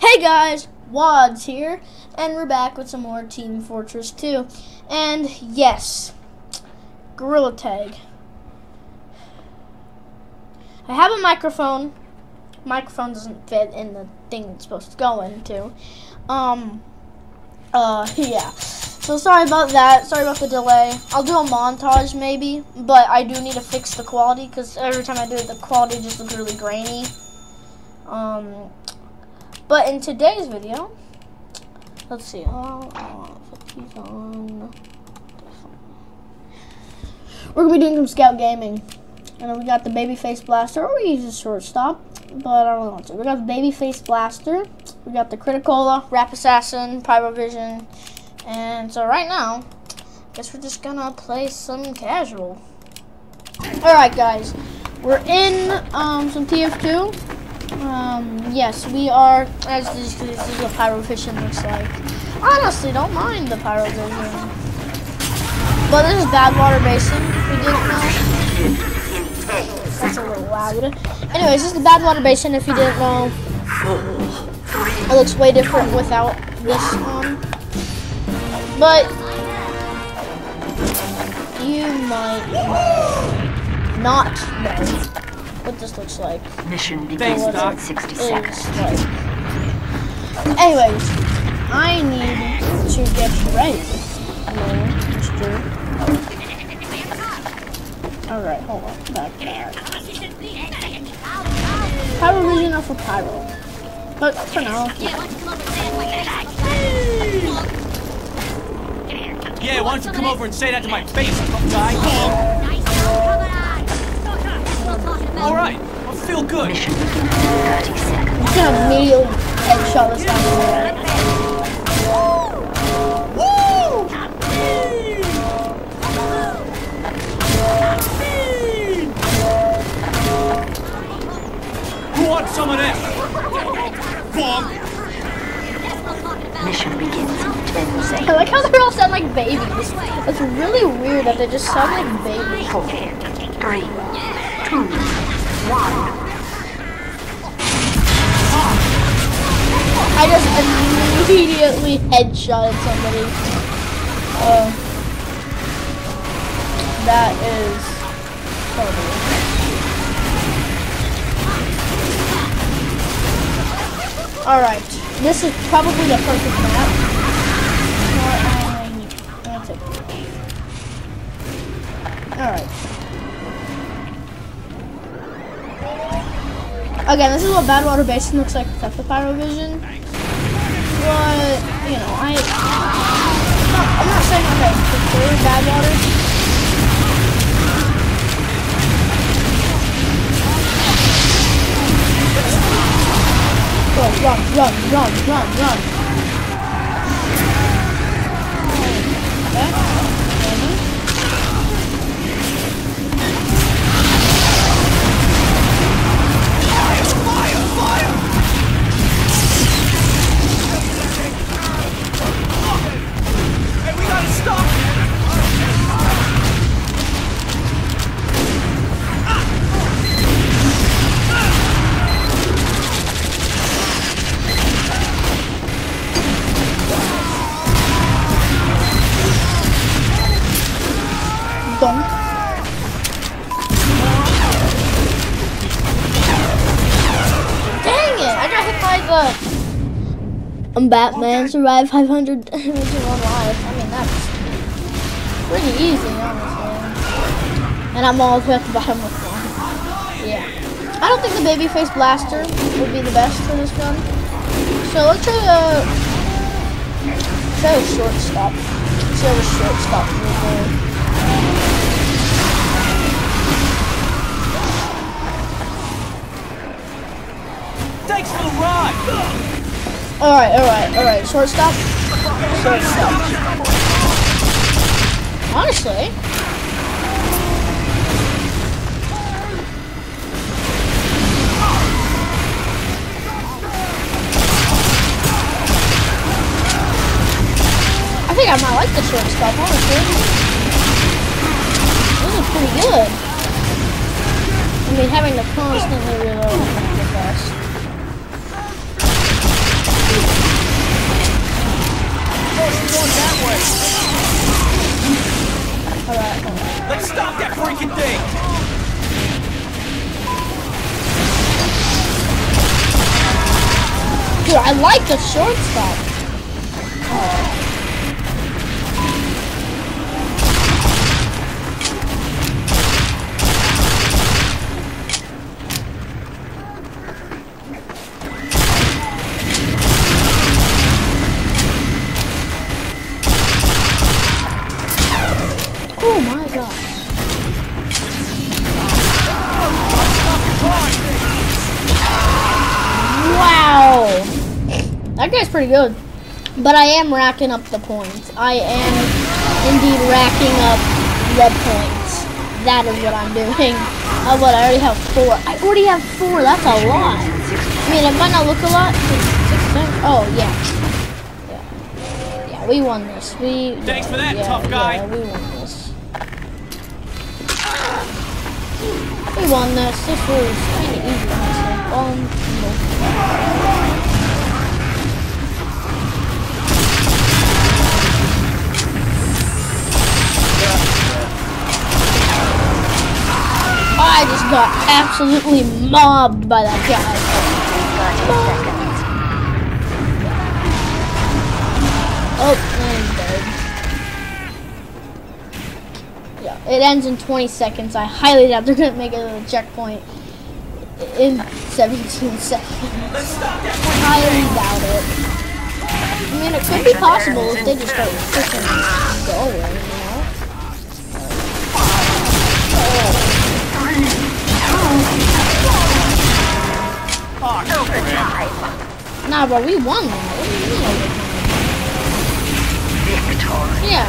Hey guys, Wads here, and we're back with some more Team Fortress 2. And yes, Gorilla Tag. I have a microphone. Microphone doesn't fit in the thing it's supposed to go into. Um, uh, yeah. So sorry about that. Sorry about the delay. I'll do a montage maybe, but I do need to fix the quality because every time I do it, the quality just looks really grainy. Um, but in today's video, let's see. Oh, oh, put on. We're gonna be doing some scout gaming. And we got the babyface blaster, or we use a shortstop, but I don't want to. We got the babyface blaster. We got the Crit-a-Cola, Wrap Assassin, Pyrovision, and so right now, I guess we're just gonna play some casual. Alright guys, we're in um, some TF2. Um, yes, we are, as this, this is what Pyrovision looks like. Honestly, don't mind the Pyrovision. But this is Badwater Basin, if you didn't know. That's a little loud. Anyways, this is the Badwater Basin, if you didn't know. It looks way different without this one. But you might not know what this looks like. Mission begins in 60 seconds. like. Anyways, I need to get ready. Hello, Mr. Alright, hold on. Back there. Pyro vision or for pyro. But for now, Yeah, why don't you come over and say that to my face, tough guy? All right, I feel good. Mission begins in 30 seconds. I'm gonna immediately headshot this guy. Who wants some of this? Bonk. Mission begins in 10 I like how they all sound like babies. It's really weird that they just sound like babies. Four, three, two, one. I just immediately headshotted somebody. Uh, that is funny. Alright, this is probably the perfect map. Again, this is what Badwater Basin looks like without the Pyrovision. But, you know, I... I'm not saying like I prefer Badwater. Go, run, run, run, run, run. Okay. Batman. Survive 500 damage in one life. I mean, that's pretty easy, honestly. And I'm all the way at the bottom with one. Yeah. I don't think the babyface blaster would be the best for this gun. So let's try uh, a try a shortstop. Let's how the shortstop will go. Thanks for the ride! Alright, alright, alright. Shortstop. Shortstop. Honestly. I think I might like the shortstop, honestly. This is pretty good. I mean, having to constantly reload Freaking thing! Dude, I like the shortstop. That guy's pretty good. But I am racking up the points. I am indeed racking up red points. That is what I'm doing. Oh, but I already have four. I already have four. That's a lot. I mean, it might not look a lot. Six, six, seven. Oh, yeah. Yeah. Yeah, we won this. We. Thanks for that, yeah, tough guy. Yeah, we won this. We won this. This was kind of easy. honestly. Um, no. I just got absolutely mobbed by that guy. Oh, and dead. Yeah, it ends in 20 seconds. I highly doubt they're gonna make it to the checkpoint in 17 seconds. I Highly doubt it. I mean, it could be possible if they just start freaking going, Nah, but we won. Victory. Yeah.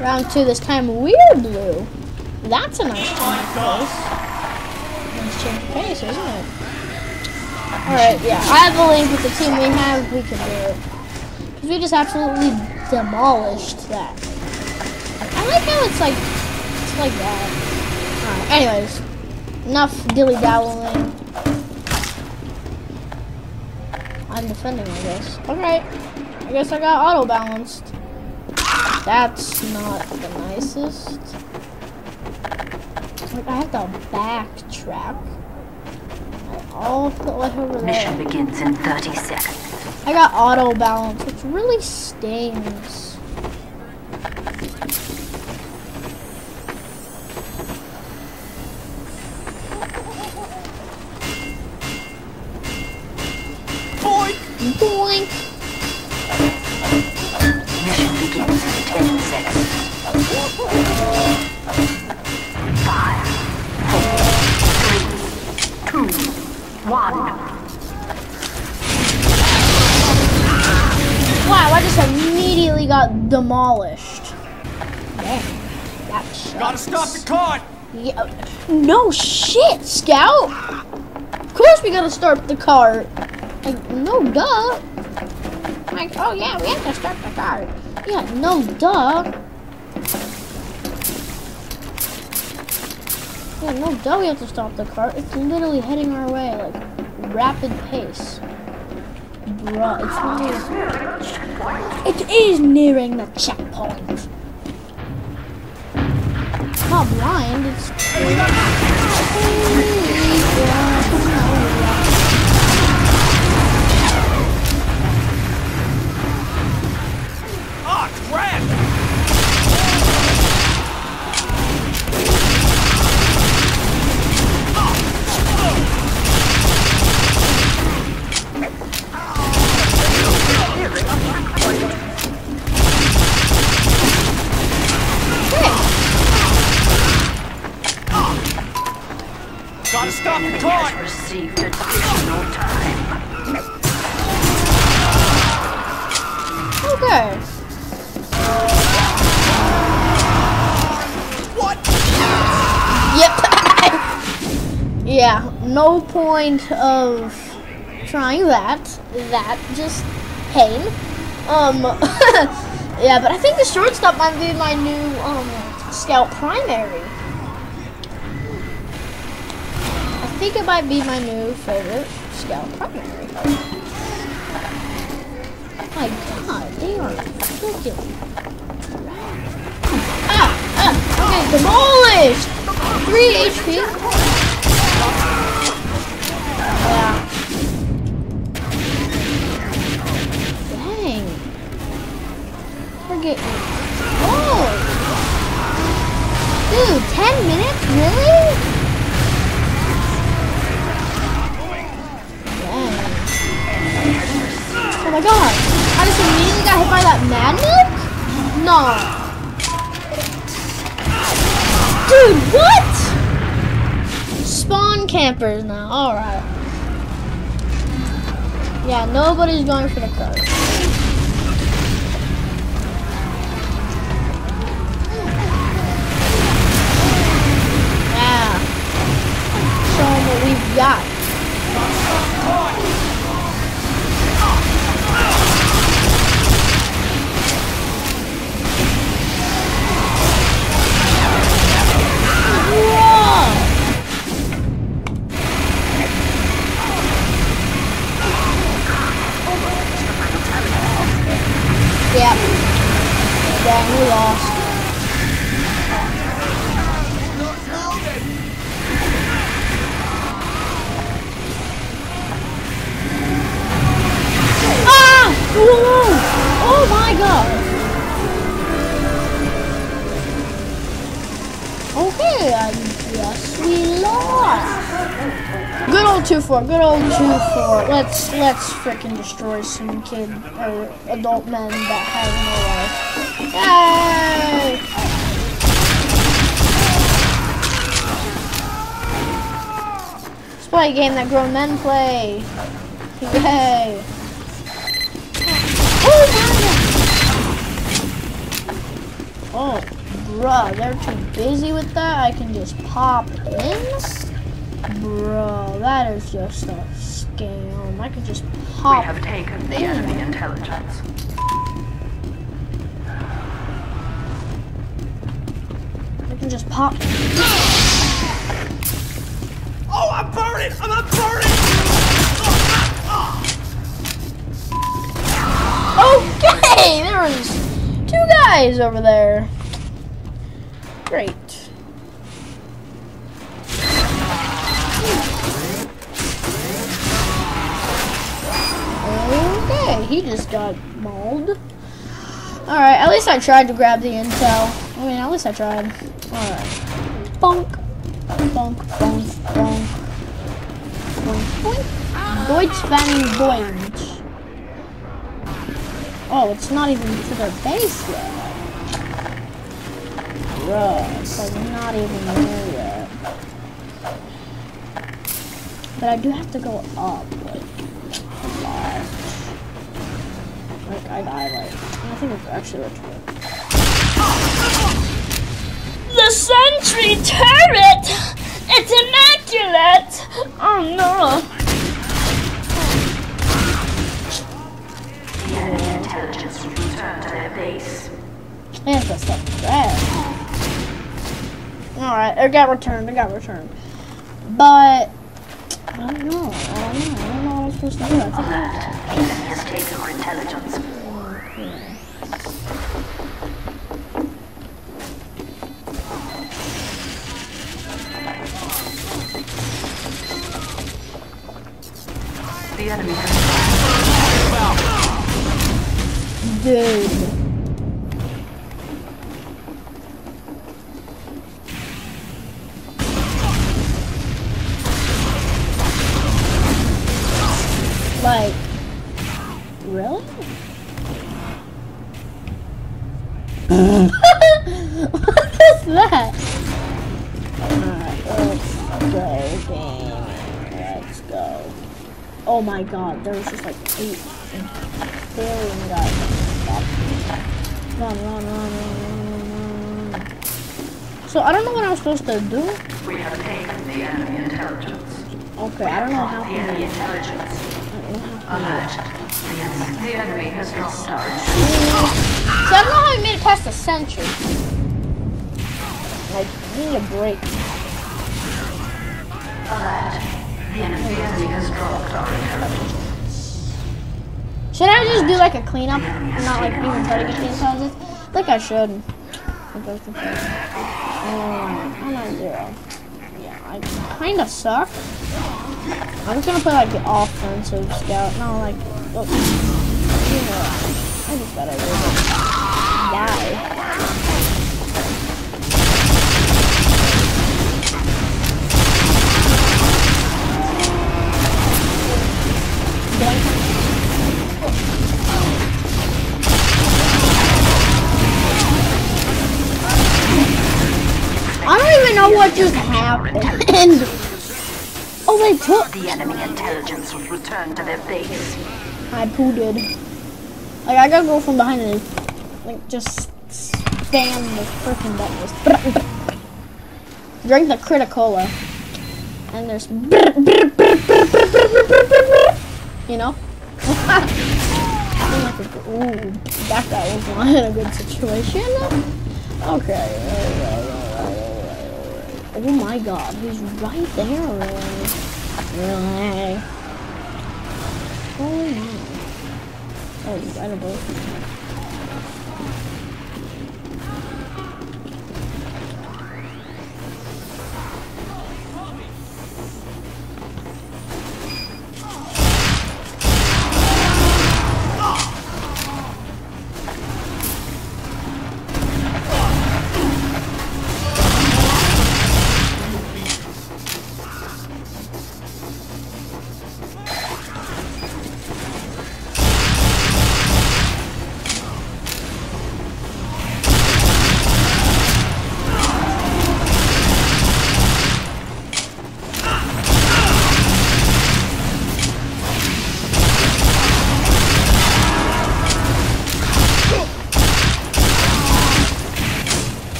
Round two, this time we're blue. That's a nice. Nice change of pace, isn't it? Alright, yeah. I believe with the team we have, we can do it. Because we just absolutely demolished that. I like how it's like, it's like that. Alright, anyways. Enough dilly-dallying. I'm defending, I guess. Alright. I guess I got auto-balanced. That's not the nicest. Like, I have to backtrack. All the Mission begins in 30 seconds. I got auto balance, which really stings. Got demolished. Man, that sucks. Gotta stop the cart! Yeah, no shit, Scout. Of course we gotta start the cart. Like, no duh. Like, oh yeah, we have to start the cart. Yeah, no duh. Yeah, no duh we have to stop the cart. It's literally heading our way, like, rapid pace. It's even... It is nearing the checkpoint. Not blind, it's... point of trying that. That just pain. Um, yeah, but I think the shortstop might be my new um scout primary. I think it might be my new favorite scout primary. My god, they are freaking. Ah! Ah! Okay, demolished! 3 HP. We're. Oh! Dude, 10 minutes? Really? Dang. Oh my god. I just immediately got hit by that madman? No. Dude, what? Spawn campers now. Alright. Yeah, nobody's going for the card. What old 2-4, good old 2-4. Let's let's freaking destroy some kid or adult men that have no life. Yay! Let's play a game that grown men play. Yay! Oh! Oh, bruh, they're too busy with that. I can just pop in. Bro, that is just a scam. I could just pop. We pop. have taken the enemy intelligence. I can just pop. Oh, I'm burning! I'm, I'm burning! Okay, there was two guys over there. Great. He just got mauled. Alright, at least I tried to grab the intel. I mean, at least I tried. Alright. Bonk. Bonk, bonk, bonk. Bonk, boink. Deutsch van Deutsch. Oh, it's not even to their base yet. Bruh, it's like not even there yet. But I do have to go up, like, a lot. Like, I die, like, I think it's actually returned. The sentry turret! It's immaculate! Oh no! The enemy intelligence to their base. Bad. Alright, it got returned. It got returned. But I don't know. I don't know. Supposed to do. Alert. Enemy has taken our intelligence. The enemy has dude. Supposed to do. We have taken the enemy intelligence. Okay, I don't know how to do intelligence. I don't know how to Alert. The enemy, the enemy has lost our. So I don't know how I made it past the sentry. Like, I need a break. Alert. The enemy, the enemy has dropped our intelligence. Should I just do like a cleanup and not like even try to get the intelligence? I think I should. I I I'm at zero. Yeah, I kind of suck. I'm just gonna play like the offensive scout. No, like. Oh, yeah, I just gotta die. Happened. oh, they took. The enemy intelligence was returned to their base. I pooted. Like I gotta go from behind and like just spam the freaking buttons. Drink the Crit-a-Cola. And there's you know? I'm like a- Ooh, that guy was not in a good situation. Okay. alright, alright, alright, alright. Oh my god, he's right there. Really? Oh my. Oh, you got a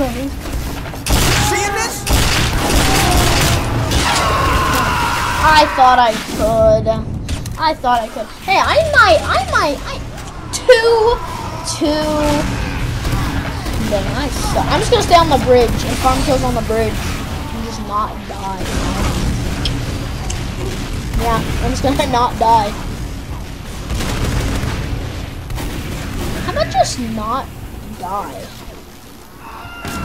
Seeing this? I thought I could. I thought I could. Hey, I might, I might, I, two, two. I suck. I'm just gonna stay on the bridge and farm kills on the bridge and just not die. Yeah, I'm just gonna not die. How about just not die?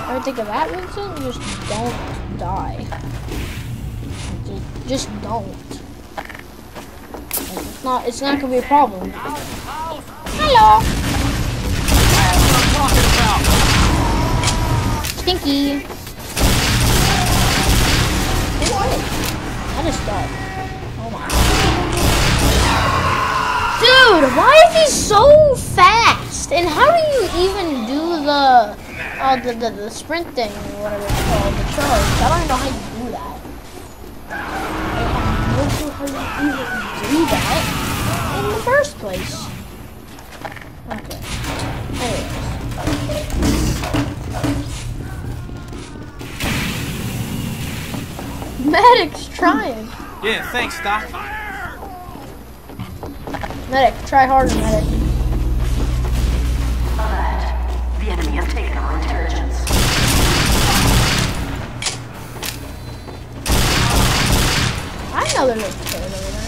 Ever think of that, Vincent? Just don't die. Just, don't. It's not. It's not gonna be a problem. Hello. Stinky. I just died. Oh my. Dude, why is he so fast? And how do you even do the, uh, the, the, the sprint thing or whatever it's called, the charge? I don't even know how you do that. I no clue how you even do that in the first place. Okay. Anyways. Medic's trying. Yeah, thanks, Doc. Medic, try harder, medic. I know there's a over there.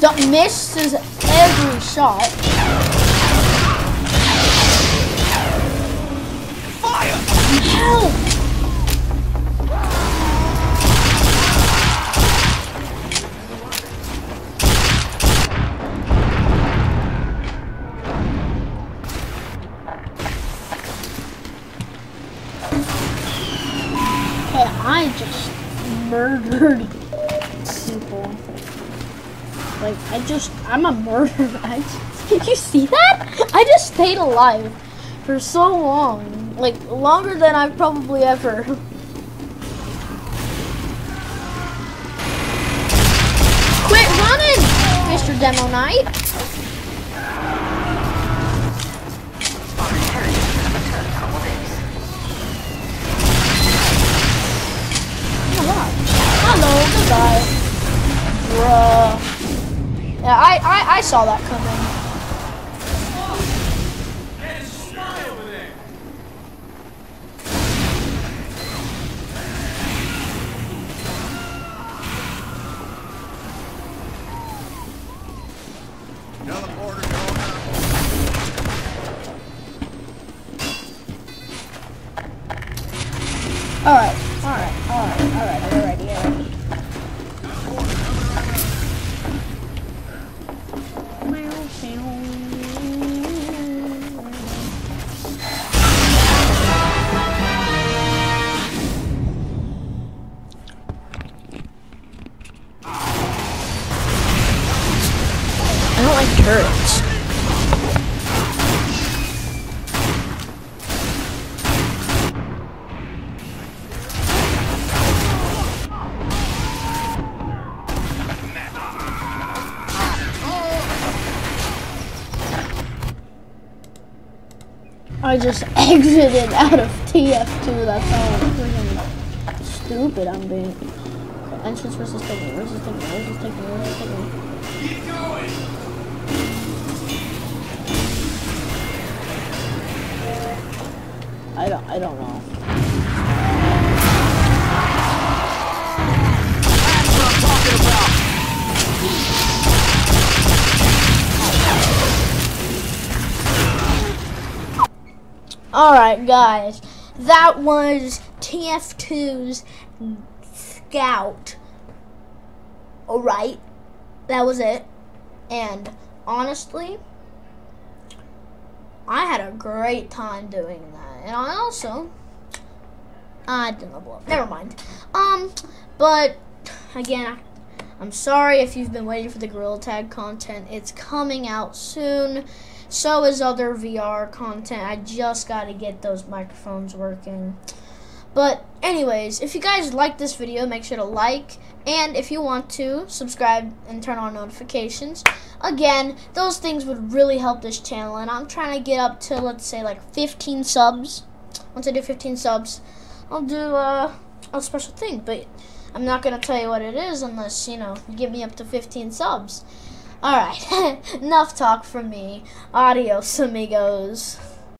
The The misses every shot. Fire! Help! Murdered people. Like, I just, I'm a murderer. Did you see that? I just stayed alive for so long. Like, longer than I've probably ever. Quit running, Mr. Demo Knight. Hello, goodbye. Bruh. Yeah, I, I, I saw that coming. I just exited out of TF2. That's how freaking stupid I'm being. Entrance versus taking. Taking? Taking? Taking? I don't. I don't know. Alright, guys. That was TF2's Scout. Alright. That was it. And honestly, I had a great time doing that. And I also. I didn't blow up. Never mind. Um, but again, I'm sorry if you've been waiting for the Gorilla Tag content. It's coming out soon. So is other VR content. I just got to get those microphones working. But anyways, if you guys like this video, make sure to like and if you want to, subscribe and turn on notifications. Again, those things would really help this channel and I'm trying to get up to let's say like 15 subs. Once I do 15 subs, I'll do uh, a special thing, but I'm not going to tell you what it is unless, you know, you get me up to 15 subs. Alright, enough talk from me. Adios, amigos.